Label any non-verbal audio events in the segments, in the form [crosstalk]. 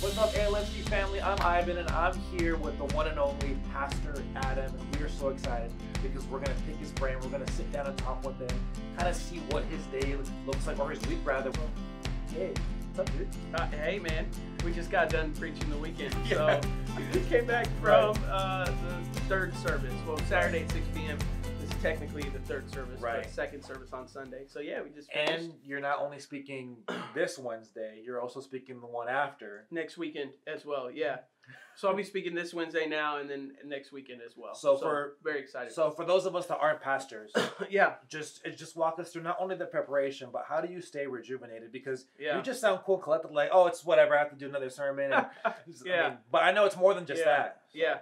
What's up, ALFC family? I'm Ivan, and I'm here with the one and only Pastor Adam, and we are so excited because we're gonna pick his brain. We're gonna sit down and talk with him, kind of see what his day looks like, or his week rather. Hey, what's up, dude? Uh, hey man, we just got done preaching the weekend, [laughs] Yeah. so we came back from uh, the third service. Well, Saturday at 6 p.m. Technically the third service, Right. but second service on Sunday. So yeah, we just finished And you're not only speaking [clears throat] this Wednesday, you're also speaking the one after. next weekend as well. Yeah, so I'll be speaking this Wednesday now, and then next weekend as well. So for- very excited. So for those of us that aren't pastors, [coughs] yeah, just eh, just walk us through not only the preparation, but how do you stay rejuvenated? Because yeah, you just sound cool, collected, like oh, it's whatever. I have to do another sermon. And, [laughs] I Yeah. mean, but I know it's more than just Yeah. that. Yeah.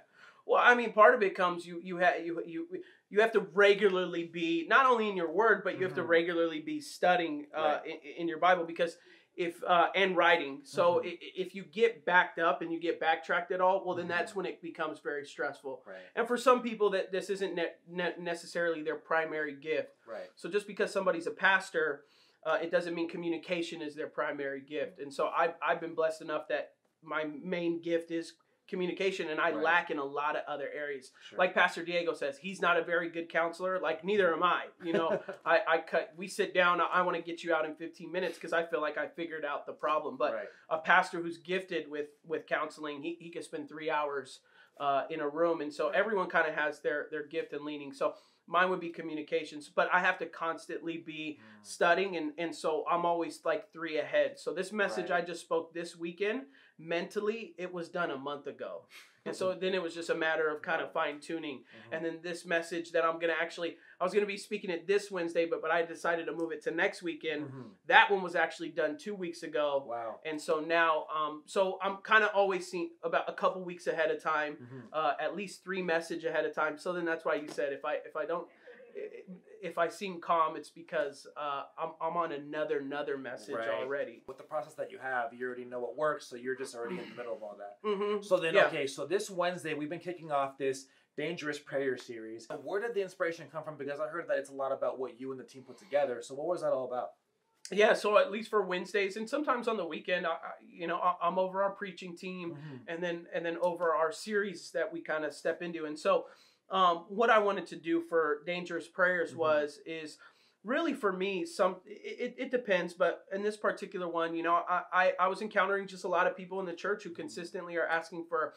Well, I mean, part of it comes you you have you you you have to regularly be not only in your word, but you have to Mhm. regularly be studying uh, Right. in, in your Bible because if uh, and writing. So Mhm. i- if you get backed up and you get backtracked at all, well, then Mhm. that's when it becomes very stressful. Right. And for some people, that this isn't ne- ne- necessarily their primary gift. Right. So just because somebody's a pastor, uh, it doesn't mean communication is their primary gift. And so I've, I've been blessed enough that my main gift is communication, and I Right. lack in a lot of other areas. Sure. Like Pastor Diego says, he's not a very good counselor. Like neither am I. You know, [laughs] I, I cut. We sit down. I want to get you out in 15 minutes because I feel like I figured out the problem. But right. a pastor who's gifted with with counseling, he, he can spend three hours uh, in a room, and so everyone kind of has their their gift and leaning. So mine would be communications, but I have to constantly be Mm. studying, and and so I'm always like three ahead. So this message Right. I just spoke this weekend, mentally, it was done a month ago, and so then it was just a matter of kind of fine tuning. Mhm. And then this message that I'm gonna actually, I was gonna be speaking it this Wednesday, but but I decided to move it to next weekend. Mhm. That one was actually done two weeks ago. Wow. And so now, um, so I'm kind of always seeing about a couple weeks ahead of time, Mhm. uh, at least three message ahead of time. So then that's why you said if I if I don't if I seem calm, it's because uh, I'm I'm on another another message Right. already. With the process that you have, you already know what works, so you're just already in the middle of all that. Mm-hmm. So then, Yeah. okay, so this Wednesday we've been kicking off this dangerous prayer series. Where did the inspiration come from? Because I heard that it's a lot about what you and the team put together. So what was that all about? Yeah. So at least for Wednesdays and sometimes on the weekend, I, you know, I, I'm over our preaching team. and then and then over our series that we kind of step into and so um, what i wanted to do for dangerous prayers Mhm. was is really for me some it, it depends but in this particular one you know I, I i was encountering just a lot of people in the church who consistently are asking for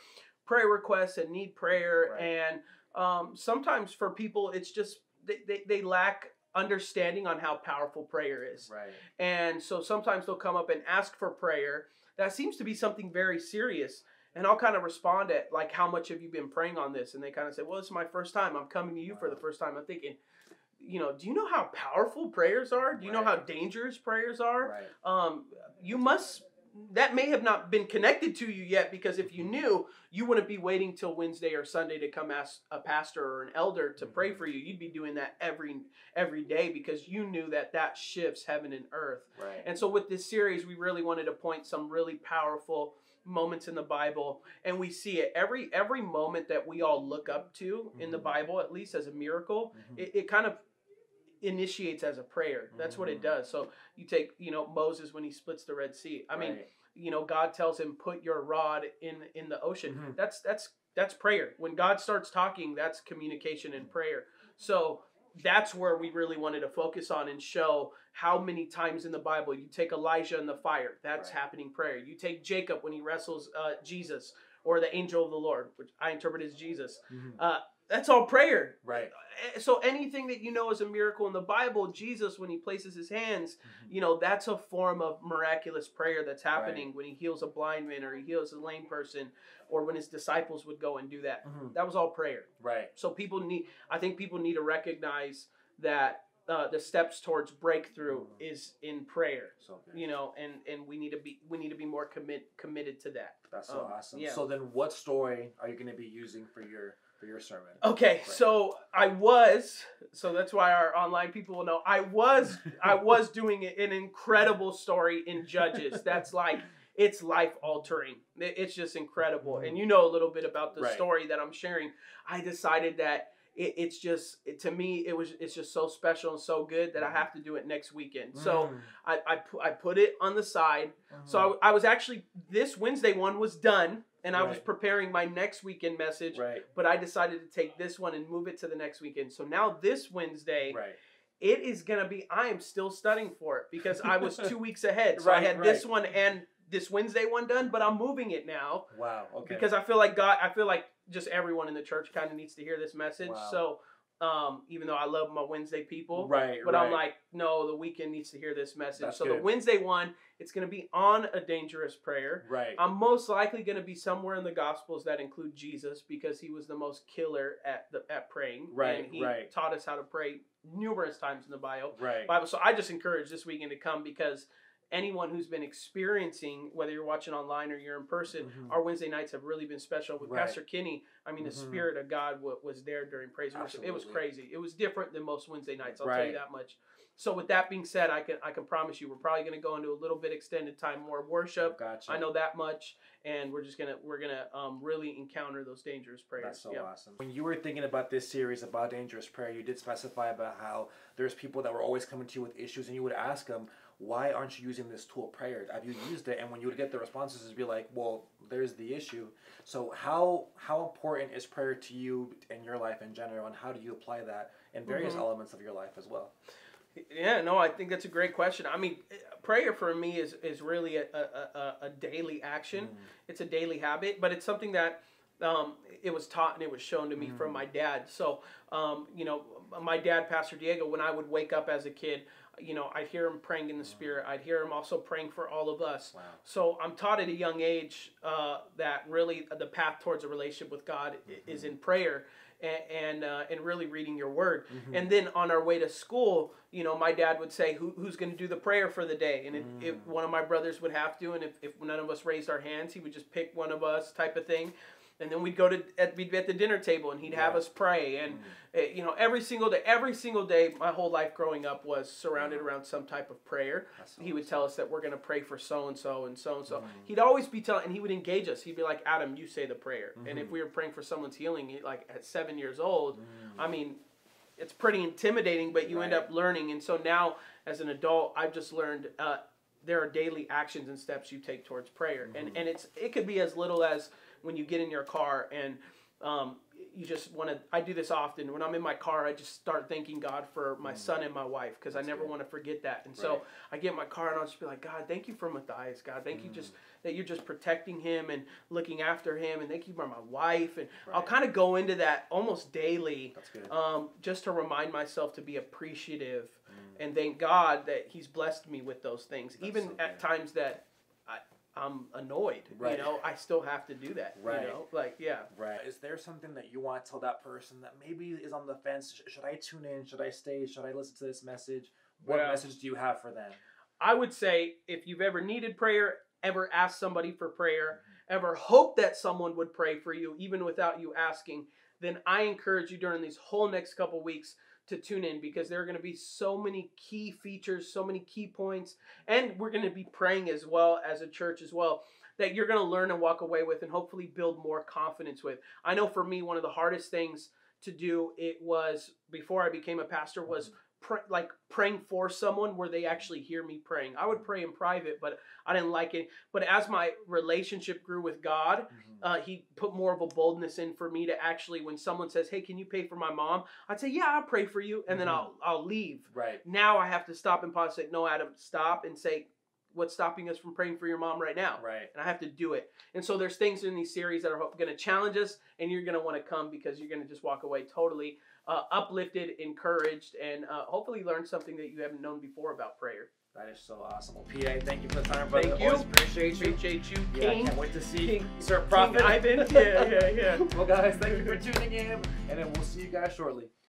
prayer requests and need prayer Right. and um, sometimes for people it's just they, they, they lack understanding on how powerful prayer is Right. and so sometimes they'll come up and ask for prayer. That seems to be something very serious. And I'll kind of respond at like, how much have you been praying on this? And they kind of say, well, it's my first time. I'm coming to you for the first time. I'm thinking, you know, do you know how powerful prayers are? Do you know how dangerous prayers are? Right. Um, you must. That may have not been connected to you yet because if you knew, you wouldn't be waiting till Wednesday or Sunday to come ask a pastor or an elder to pray Mhm. for you. You'd be doing that every every day because you knew that that shifts heaven and earth. Right. And so with this series, we really wanted to point some really powerful moments in the Bible, and we see it every every moment that we all look up to in the Mhm. Bible, at least as a miracle. Mhm. It, it kind of initiates as a prayer. That's what it Mhm. does. So you take you know Moses when he splits the Red Sea. I mean, Right. you know God tells him put your rod in in the ocean. Mhm. That's that's that's prayer. When God starts talking, that's communication and prayer. So that's where we really wanted to focus on and show how many times in the Bible you take Elijah in the fire, that's Right. happening prayer. You take Jacob when he wrestles uh, Jesus or the angel of the Lord, which I interpret as Jesus. Mhm. Uh, that's all prayer. Right. Eh, So anything that you know is a miracle in the Bible, Jesus when he places his hands, Mhm. you know that's a form of miraculous prayer that's happening when he heals a blind man or he heals a lame person or when his disciples would go and do that. Mhm. That was all prayer. Right. So people need, I think people need to recognize that uh, the steps towards breakthrough Mhm. is in prayer. So. You know, and and we need to be we need to be more commit committed to that. That's so um, awesome. yeah. So then, what story are you going to be using for your for your sermon? Okay, so I was so that's why our online people will know I was I [laughs] was doing an incredible story in Judges. That's like it's life altering. It's just incredible. And you know a little bit about the Right. story that I'm sharing. I decided that it, it's just it, to me it was it's just so special and so good that I have to do it next weekend. So Mm. I I, pu- I put it on the side. So Mhm. I, I was actually this Wednesday one was done, and I was preparing my next weekend message. right, But I decided to take this one and move it to the next weekend. So now this Wednesday, right, it is gonna be. I am still studying for it because I was [laughs] two weeks ahead. So I Right, had this one and this Wednesday one done, but I'm moving it now wow, okay, because I feel like God. I feel like just everyone in the church kind of needs to hear this message. Wow. So um, even though I love my Wednesday people, right, but right. I'm like, no, the weekend needs to hear this message. That's so the. Wednesday one, it's going to be on a dangerous prayer. right, I'm most likely going to be somewhere in the Gospels that include Jesus because he was the most killer at the at praying. Right, and he right. taught us how to pray numerous times in the Bible. right, Bible. So I just encourage this weekend to come because anyone who's been experiencing, whether you're watching online or you're in person, Mhm. our Wednesday nights have really been special. With Right. Pastor Kenny, I mean, the Mhm. Spirit of God wa- was there during praise and worship. It was crazy. It was different than most Wednesday nights. I'll tell you that much. So with that being said, I can I can promise you we're probably going to go into a little bit extended time more worship. gotcha. I know that much, and we're just gonna we're gonna um, really encounter those dangerous prayers. That's so yeah. awesome. When you were thinking about this series about dangerous prayer, you did specify about how there's people that were always coming to you with issues, and you would ask them, "Why aren't you using this tool, prayer? Have you used it?" And when you would get the responses, it'd be like, "Well, there's the issue." So how how important is prayer to you in your life in general, and how do you apply that in various Mhm. elements of your life as well? Yeah, no, I think that's a great question. I mean, prayer for me is is really a, a, a, daily action. Mm. It's a daily habit, but it's something that um, it was taught and it was shown to me from Mm. my dad. So, um, you know, my dad, Pastor Diego, when I would wake up as a kid, you know, I'd hear him praying in the spirit. I'd hear him also praying for all of us. Wow. So I'm taught at a young age uh, that really the path towards a relationship with God i is in prayer and and, uh, and really reading your word. Mhm. And then on our way to school, you know, my dad would say, Who, "Who's going to do the prayer for the day?" And if, if Mm. one of my brothers would have to, and if, if none of us raised our hands, he would just pick one of us, type of thing. And then we'd go to at, we'd be at the dinner table, and he'd have Yeah. us pray. And uh, you know, every single day, every single day, my whole life growing up was surrounded around some type of prayer so he would tell us that we're going to pray for so and so and so and so. He'd always be telling, and he would engage us. He'd be like, "Adam, you say the prayer." And if Mhm. we were praying for someone's healing, like at seven years old, Mm. I mean, it's pretty intimidating, but you end up learning. And so now, as an adult, I've just learned uh, there are daily actions and steps you take towards prayer, and Mhm. and it's it could be as little as when you get in your car and. Um, you just want to. I do this often. When I'm in my car, I just start thanking God for my Mm. son and my wife because I never want to forget that. And so I get in my car and I'll just be like, God, thank you for Matthias. God, thank you Mm. just that you're just protecting him and looking after him, and thank you for my wife. And I'll kind of go into that almost daily, That's good. um, just to remind myself to be appreciative Mm. and thank God that He's blessed me with those things, That's even so at times that I'm annoyed. Right. You know, I still have to do that. Right. You know, like yeah. Right. Is there something that you want to tell that person that maybe is on the fence? Sh- Should I tune in? Should I stay? Should I listen to this message? What Yeah. message do you have for them? I would say if you've ever needed prayer, ever asked somebody for prayer, mm-hmm. ever hoped that someone would pray for you, even without you asking, then I encourage you during these whole next couple weeks to tune in because there are going to be so many key features, so many key points, and we're going to be praying as well as a church as well that you're going to learn and walk away with and hopefully build more confidence with. I know for me one of the hardest things to do it was before I became a pastor was mm-hmm. Pr- like praying for someone where they actually hear me praying. I would pray in private, but I didn't like it. But as my relationship grew with God, Mhm. uh, he put more of a boldness in for me to actually, when someone says, "Hey, can you pay for my mom?" I'd say, "Yeah, I'll pray for you," and then Mhm. I'll I'll leave. Right. Now I have to stop and pause. and Say, "No, Adam, stop," and say, "What's stopping us from praying for your mom right now?" Right. and I have to do it. And so there's things in these series that are going to challenge us, and you're going to want to come because you're going to just walk away totally uh, uplifted, encouraged, and uh, hopefully learn something that you haven't known before about prayer. That is so awesome. Well, PA, thank you for the time, brother. Thank you. Always appreciate you. Appreciate you, Yeah, I can't wait to see King- Sir King Prophet. Ivan. [laughs] Yeah, yeah, yeah. [laughs] well, guys, thank you for tuning in, and then we'll see you guys shortly.